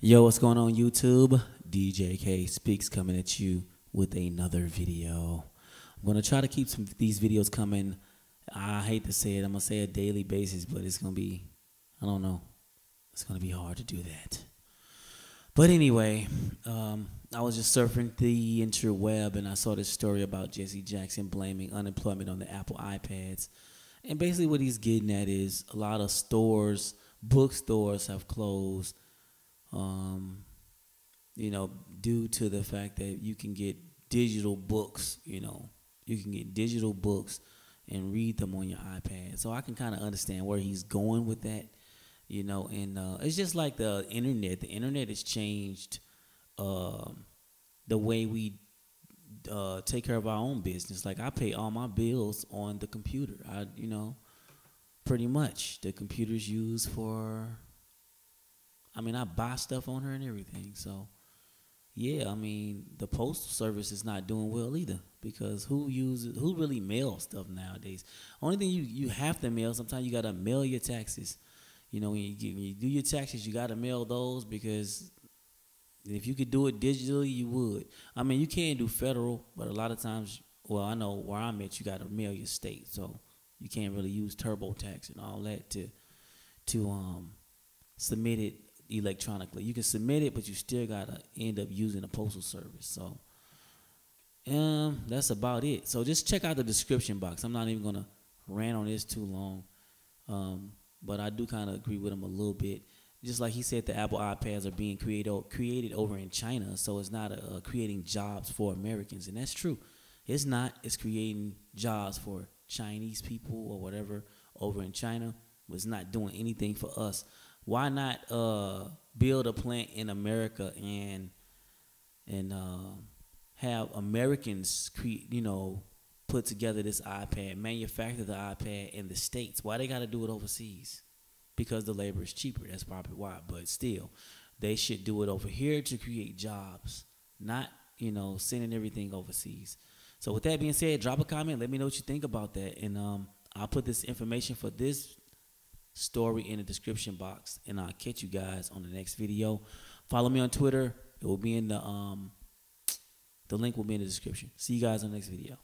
Yo, what's going on YouTube? DJ Kay Speaks coming at you with another video. I'm gonna try to keep some these videos coming. I hate to say it, I'm gonna say a daily basis, but it's gonna be, I don't know, it's gonna be hard to do that. But anyway, um, I was just surfing the interweb and I saw this story about Jesse Jackson blaming unemployment on the Apple iPads. And basically, what he's getting at is a lot of stores, bookstores have closed um, you know, due to the fact that you can get digital books, you know, you can get digital books and read them on your iPad. So I can kind of understand where he's going with that, you know, and uh, it's just like the internet. The internet has changed um, the way we uh, take care of our own business. Like I pay all my bills on the computer. I, you know, pretty much the computer's used for I mean, I buy stuff on her and everything. So, yeah, I mean, the postal service is not doing well either because who uses who really mails stuff nowadays? Only thing you you have to mail. Sometimes you gotta mail your taxes. You know, when you, when you do your taxes, you gotta mail those because if you could do it digitally, you would. I mean, you can do federal, but a lot of times, well, I know where I'm at, you gotta mail your state, so you can't really use TurboTax and all that to to um submit it electronically. You can submit it, but you still gotta end up using a postal service. So, um, that's about it. So just check out the description box. I'm not even gonna rant on this too long, um, but I do kind of agree with him a little bit. Just like he said, the Apple iPads are being created created over in China, so it's not uh, creating jobs for Americans, and that's true. It's not. It's creating jobs for Chinese people or whatever over in China. But it's not doing anything for us why not uh, build a plant in America and and uh, have Americans create, you know, put together this iPad, manufacture the iPad in the states? Why they got to do it overseas? Because the labor is cheaper. That's probably why. But still, they should do it over here to create jobs, not you know sending everything overseas. So with that being said, drop a comment. Let me know what you think about that, and um, I'll put this information for this story in the description box, and I'll catch you guys on the next video. Follow me on Twitter. It will be in the um, the link will be in the description. See you guys on the next video.